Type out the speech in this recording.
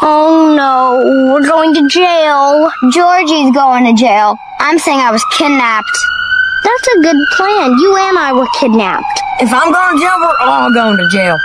Oh no, we're going to jail. Georgie's going to jail. I'm saying I was kidnapped. That's a good plan. You and I were kidnapped. If I'm going to jail, we're all going to jail.